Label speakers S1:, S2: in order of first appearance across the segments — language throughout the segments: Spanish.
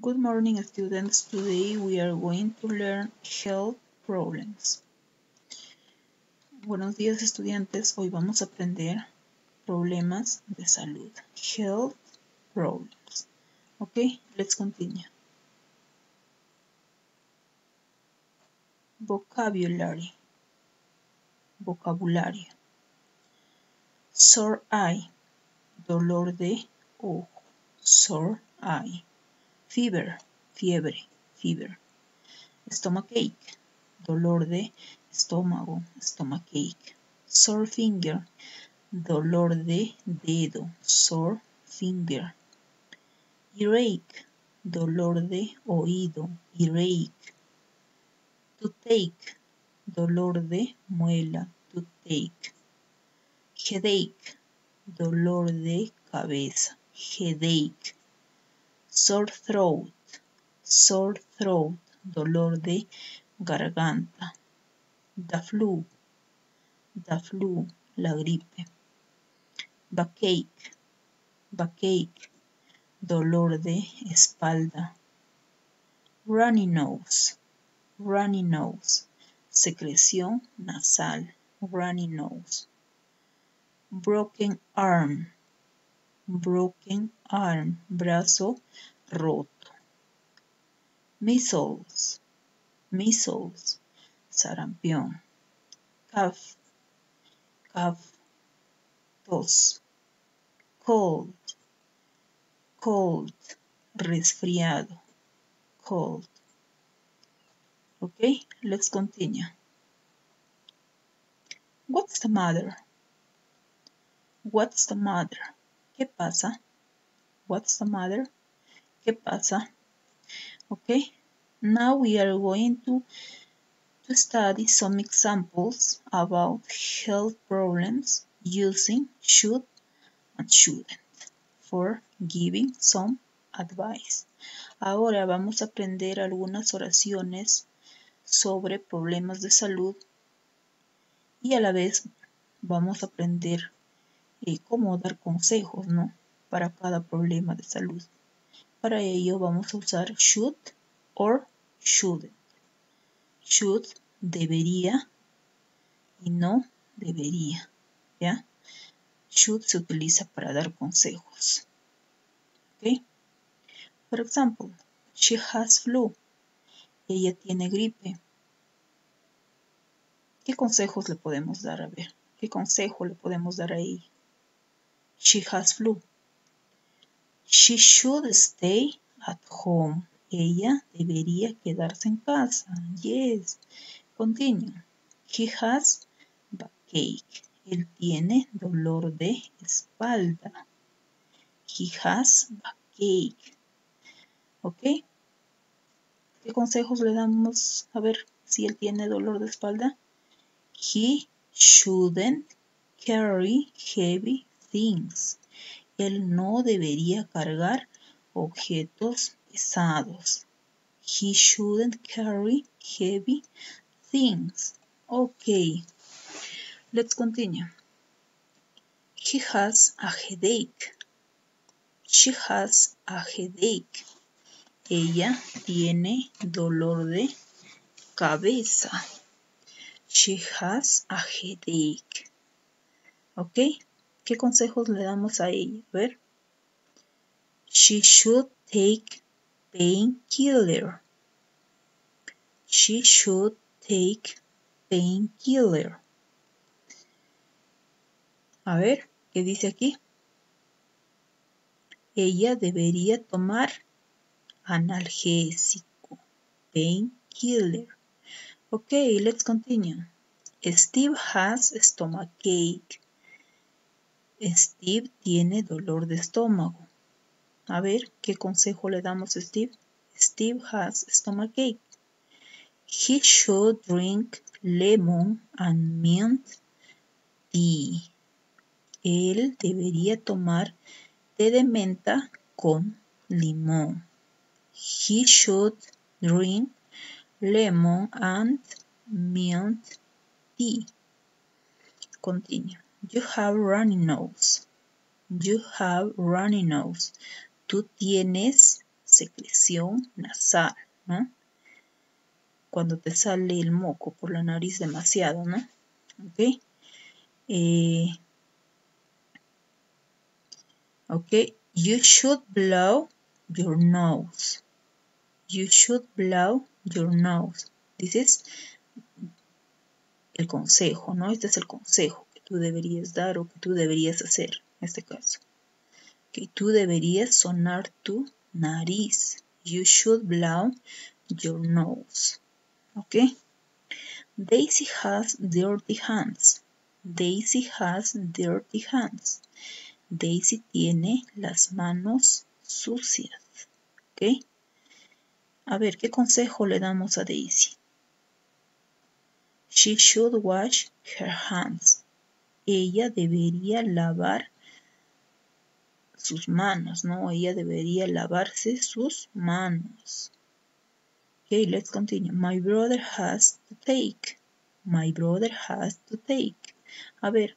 S1: Good morning students. Today we are going to learn health problems. Buenos días estudiantes. Hoy vamos a aprender problemas de salud. Health problems. Okay, let's continue. Vocabulary. Vocabulario. Sore eye. Dolor de ojo. Sore eye. Fever. Fiebre. Fever. Stomachache. Dolor de estómago. Stomachache. Sore finger. Dolor de dedo. Sore finger. Earache. Dolor de oído. Earache. Toothache. Dolor de muela. Toothache. Headache. Dolor de cabeza. Headache. Sore throat. Sore throat. Dolor de garganta. The flu. The flu. La gripe. Backache. Backache. Dolor de espalda. Runny nose. Runny nose. Secreción nasal. Runny nose. Broken arm. Broken arm. Brazo roto. Measles. Measles. Sarampión. Cough. Cough. Tos. Cold. Cold. Resfriado. Cold. Okay, let's continue. What's the matter? What's the matter? ¿Qué pasa? What's the matter? ¿Qué pasa? Okay, now we are going to, to study some examples about health problems using should and shouldn't for giving some advice. Ahora vamos a aprender algunas oraciones sobre problemas de salud y a la vez vamos a aprender eh, cómo dar consejos, ¿no? Para cada problema de salud. Para ello vamos a usar should or shouldn't. Should debería y no debería, ¿ya? Should se utiliza para dar consejos. ¿Ok? For example, she has flu. Ella tiene gripe. ¿Qué consejos le podemos dar? A ver, ¿qué consejo le podemos dar a ella? She has flu. She should stay at home. Ella debería quedarse en casa. Yes. Continue. He has backache. Él tiene dolor de espalda. He has backache. ¿Ok? ¿Qué consejos le damos? A ver si él tiene dolor de espalda. He shouldn't carry heavy things. Él no debería cargar objetos pesados. He shouldn't carry heavy things. Okay, let's continue. He has a headache. She has a headache. Ella tiene dolor de cabeza. She has a headache. ¿Ok? ¿Qué consejos le damos a ella? A ver. She should take painkiller. She should take painkiller. A ver, ¿qué dice aquí? Ella debería tomar analgésico. Painkiller. Okay, let's continue. Steve has stomachache. Steve tiene dolor de estómago. A ver, ¿qué consejo le damos a Steve? Steve has stomachache. He should drink lemon and mint tea. Él debería tomar té de menta con limón. He should drink lemon and mint tea. Continue. You have runny nose. You have runny nose. Tú tienes secreción nasal, ¿no? Cuando te sale el moco por la nariz demasiado, ¿no? ¿Ok? Eh, ok, you should blow your nose. You should blow your nose. This is el consejo, ¿no? Este es el consejo tú deberías dar o que tú deberías hacer en este caso. Que tú deberías sonar tu nariz. You should blow your nose. ¿Ok? Daisy has dirty hands. Daisy has dirty hands. Daisy tiene las manos sucias. ¿Ok? A ver, ¿qué consejo le damos a Daisy? She should wash her hands. Ella debería lavar sus manos, ¿no? Ella debería lavarse sus manos. Okay, let's continue. My brother has to take. My brother has to take. A ver,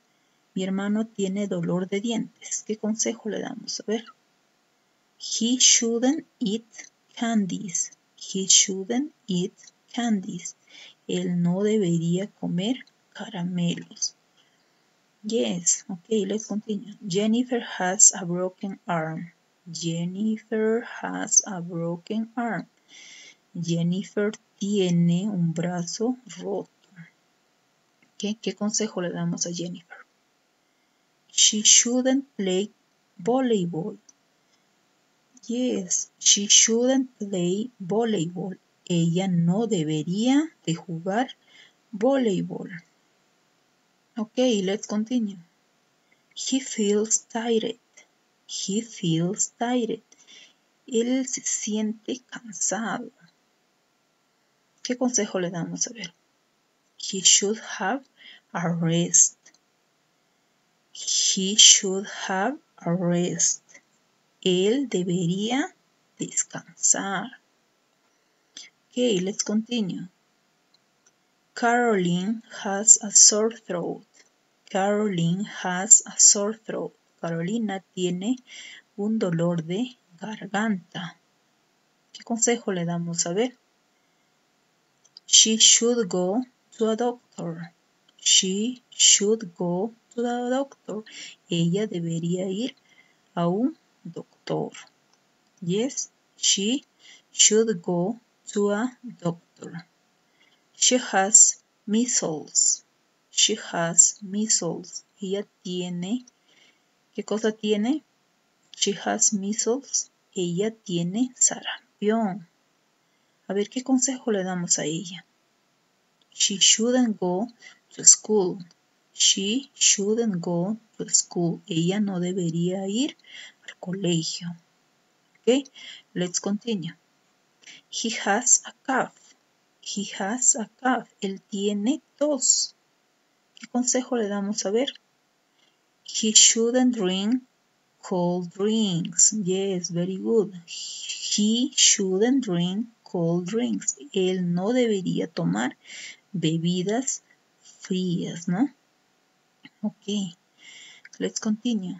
S1: mi hermano tiene dolor de dientes. ¿Qué consejo le damos? A ver. He shouldn't eat candies. He shouldn't eat candies. Él no debería comer caramelos. Yes, okay, let's continue. Jennifer has a broken arm. Jennifer has a broken arm. Jennifer tiene un brazo roto. ¿Qué, ¿Qué consejo le damos a Jennifer? She shouldn't play volleyball. Yes, she shouldn't play volleyball. Ella no debería de jugar voleibol. Okay, let's continue. He feels tired. He feels tired. Él se siente cansado. ¿Qué consejo le damos a ver? He should have a rest. He should have a rest. Él debería descansar. Okay, let's continue. Caroline has a sore throat. Caroline has a sore throat. Carolina tiene un dolor de garganta. ¿Qué consejo le damos a ver? She should go to a doctor. She should go to the doctor. Ella debería ir a un doctor. Yes, she should go to a doctor. She has measles. She has measles. Ella tiene. ¿Qué cosa tiene? She has measles. Ella tiene sarampión. A ver, ¿qué consejo le damos a ella? She shouldn't go to school. She shouldn't go to school. Ella no debería ir al colegio. Okay, let's continue. He has a cough. He has a cough. Él tiene tos. ¿Qué consejo le damos a ver? He shouldn't drink cold drinks. Yes, very good. He shouldn't drink cold drinks. Él no debería tomar bebidas frías, ¿no? Ok. Let's continue.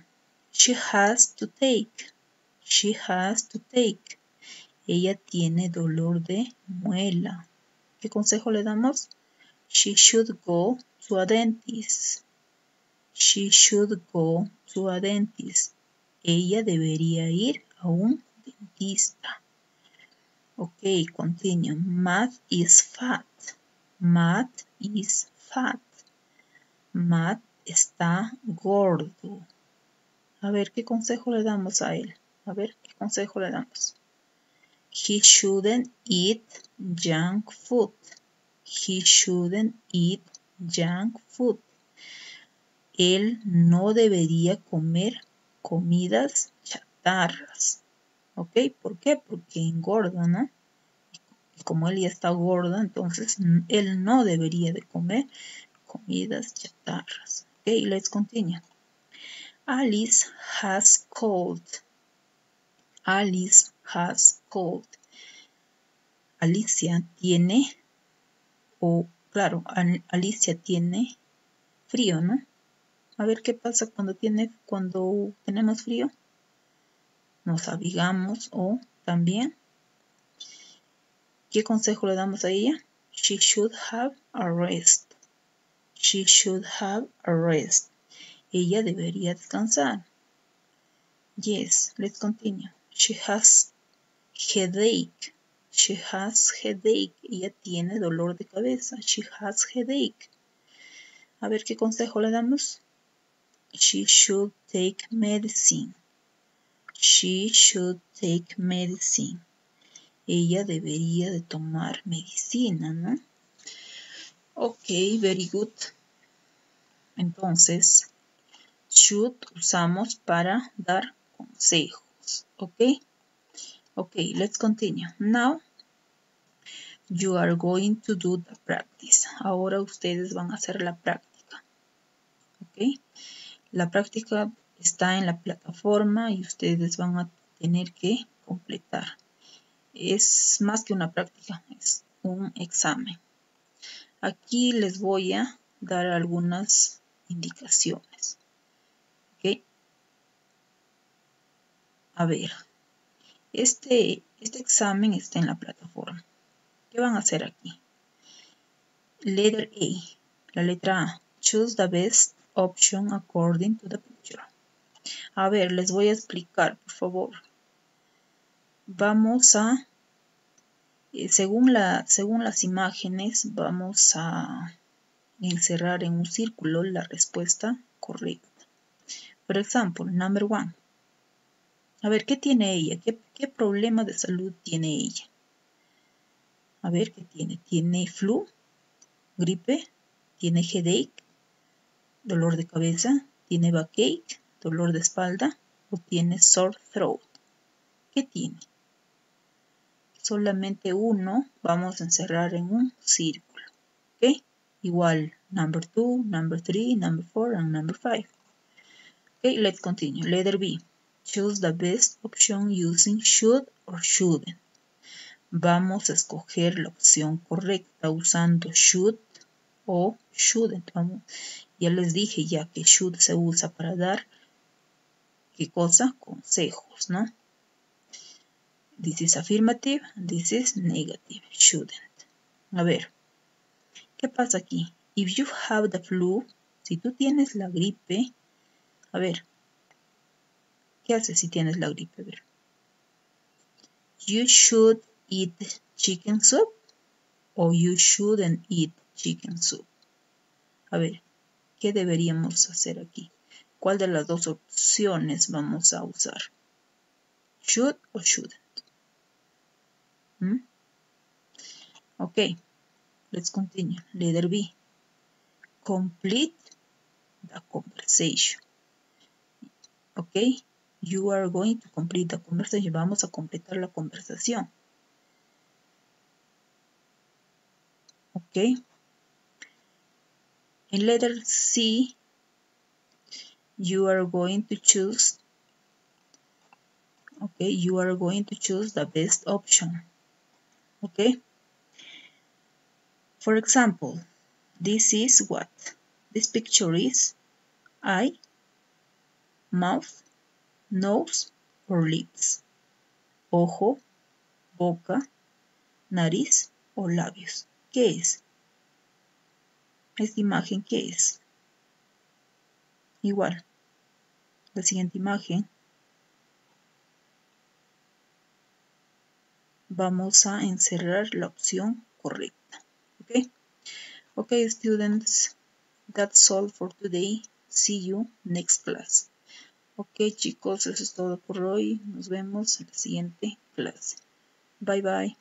S1: She has to take. She has to take. Ella tiene dolor de muela. ¿Qué consejo le damos? She should go to a dentist. She should go to a dentist. Ella debería ir a un dentista. Ok, continue. Matt is fat. Matt is fat. Matt está gordo. A ver, ¿qué consejo le damos a él? A ver, ¿qué consejo le damos? He shouldn't eat junk food. He shouldn't eat junk food. Él no debería comer comidas chatarras. ¿Ok? ¿Por qué? Porque engorda, ¿no? Y como él ya está gordo, entonces él no debería de comer comidas chatarras. Ok, let's continue. Alice has cold. Alice has cold. Alicia tiene, o claro, Alicia tiene frío, ¿no? A ver qué pasa cuando tiene, cuando tenemos frío. Nos abrigamos o también. ¿Qué consejo le damos a ella? She should have a rest. She should have a rest. Ella debería descansar. Yes, let's continue. She has headache. She has headache. Ella tiene dolor de cabeza. She has headache. A ver qué consejo le damos. She should take medicine. She should take medicine. Ella debería de tomar medicina, ¿no? Ok, very good. Entonces, should usamos para dar consejos, ¿ok? Ok, let's continue. Now, you are going to do the practice. Ahora ustedes van a hacer la práctica, ¿ok? La práctica está en la plataforma y ustedes van a tener que completar. Es más que una práctica, es un examen. Aquí les voy a dar algunas indicaciones. ¿Ok? A ver, este, este examen está en la plataforma. ¿Qué van a hacer aquí? Letter A, la letra A. Choose the best option according to the picture. A ver, les voy a explicar, por favor. Vamos a, eh, según, la, según las imágenes, vamos a encerrar en un círculo la respuesta correcta. Por ejemplo, number one. A ver, ¿qué tiene ella? ¿Qué, ¿Qué, problema de salud tiene ella? A ver, ¿qué tiene? ¿Tiene flu? ¿Gripe? ¿Tiene headache? ¿Dolor de cabeza? ¿Tiene backache? ¿Dolor de espalda? ¿O tiene sore throat? ¿Qué tiene? Solamente uno vamos a encerrar en un círculo. ¿Ok? Igual, number 2, number 3, number 4, and number 5. Okay, let's continue. Letter B. Choose the best option using should or shouldn't. Vamos a escoger la opción correcta usando should o shouldn't. Ya les dije ya que should se usa para dar, ¿qué cosa? Consejos, ¿no? This is affirmative, this is negative, shouldn't. A ver, ¿qué pasa aquí? If you have the flu, si tú tienes la gripe, a ver, ¿qué haces si tienes la gripe? You should eat chicken soup o you shouldn't eat chicken soup. A ver, ¿qué deberíamos hacer aquí? ¿Cuál de las dos opciones vamos a usar? Should o shouldn't? ¿Mm? Ok, let's continue. Letter B. Complete the conversation. Ok, you are going to complete the conversation. Vamos a completar la conversación. Ok. In letter C, you are going to choose okay you are going to choose the best option okay for example this is what this picture is eye mouth nose or lips ojo boca nariz o labios ¿qué es? esta imagen ¿qué es? igual la siguiente imagen vamos a encerrar la opción correcta. Okay, okay students, that's all for today. See you next class. Ok chicos, eso es todo por hoy. Nos vemos en la siguiente clase. Bye bye.